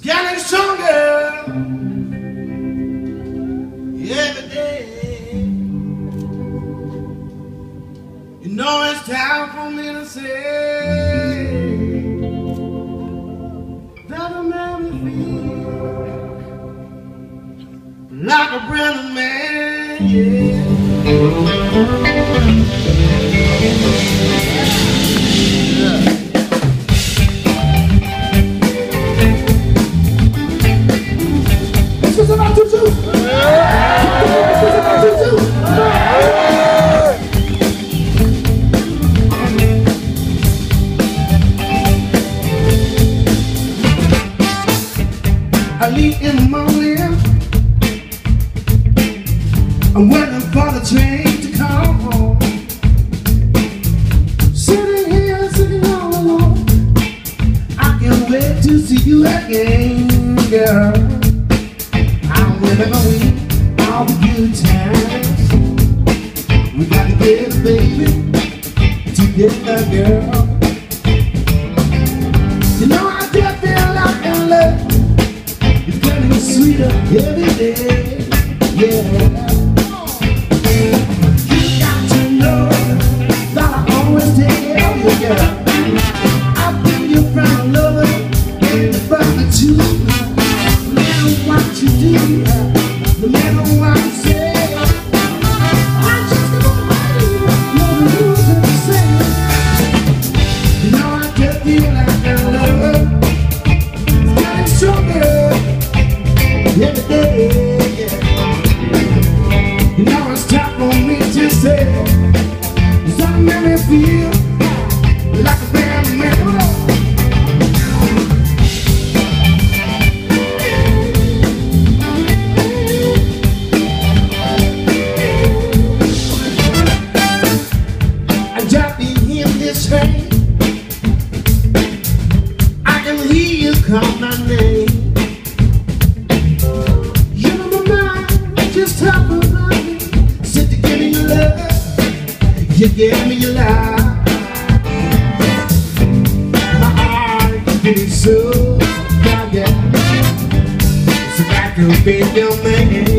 It's getting stronger every day. You know it's time for me to say that I'm feel like a brand new man. together, baby, together, girl. You know I just feel like in love. It's getting sweeter every day, yeah. be your man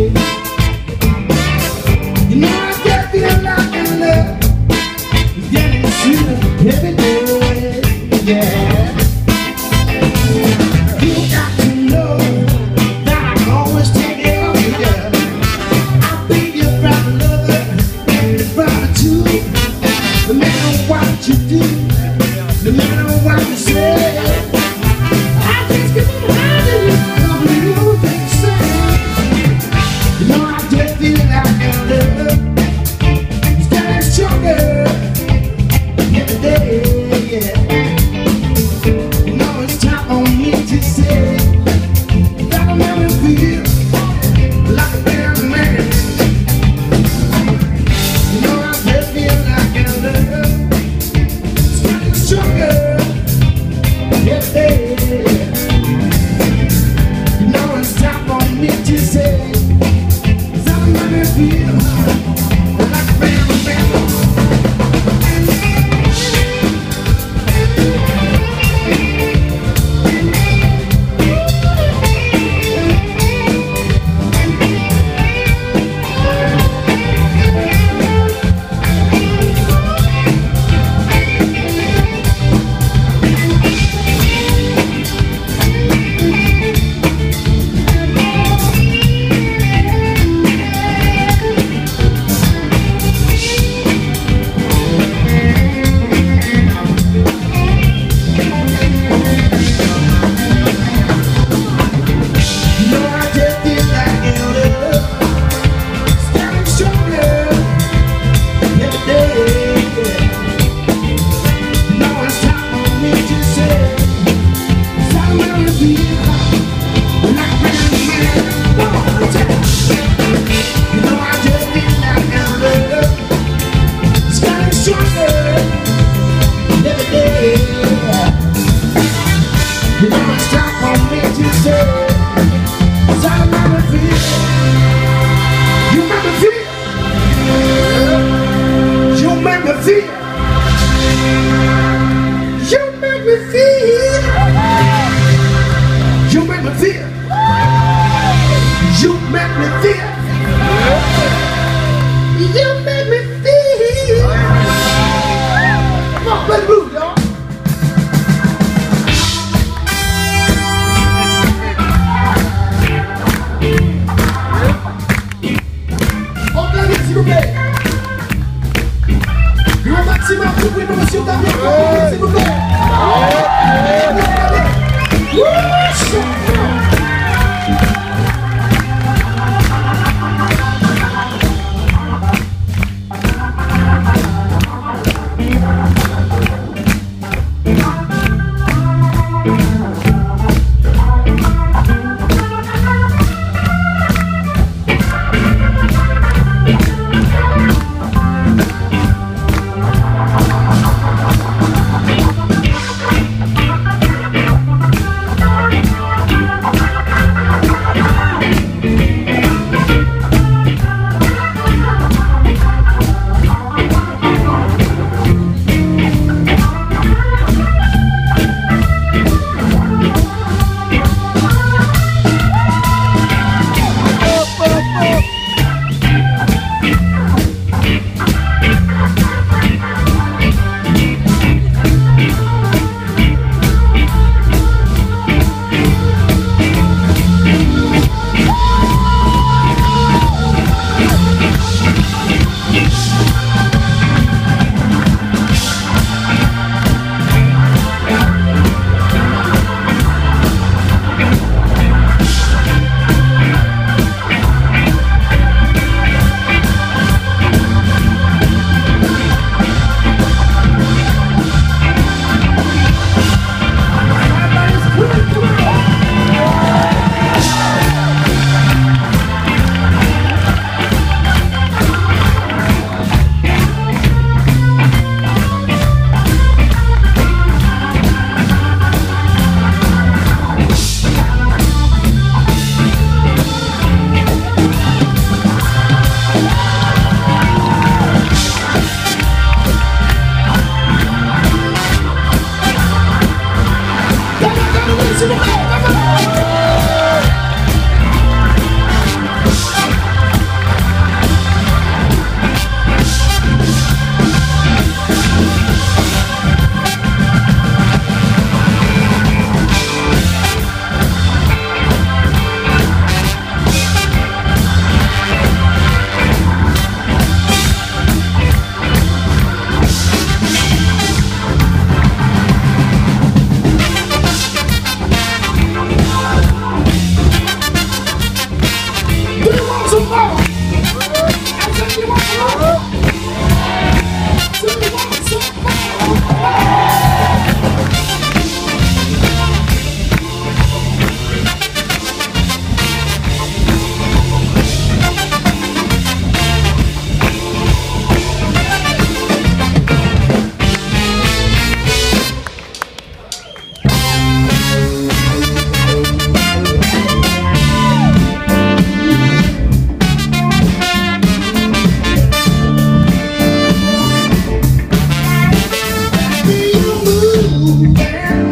Don't worry,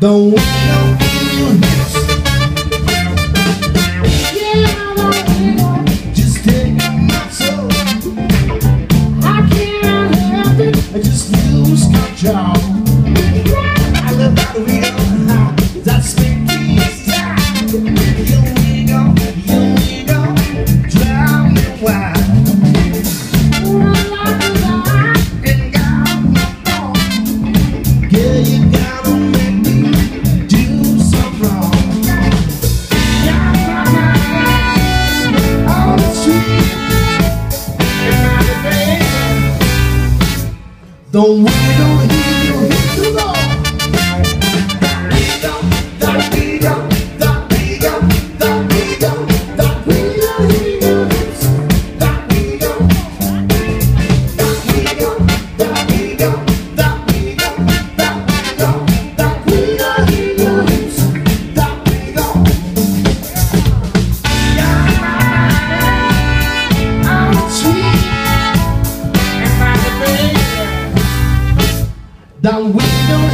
don't don't than we don't.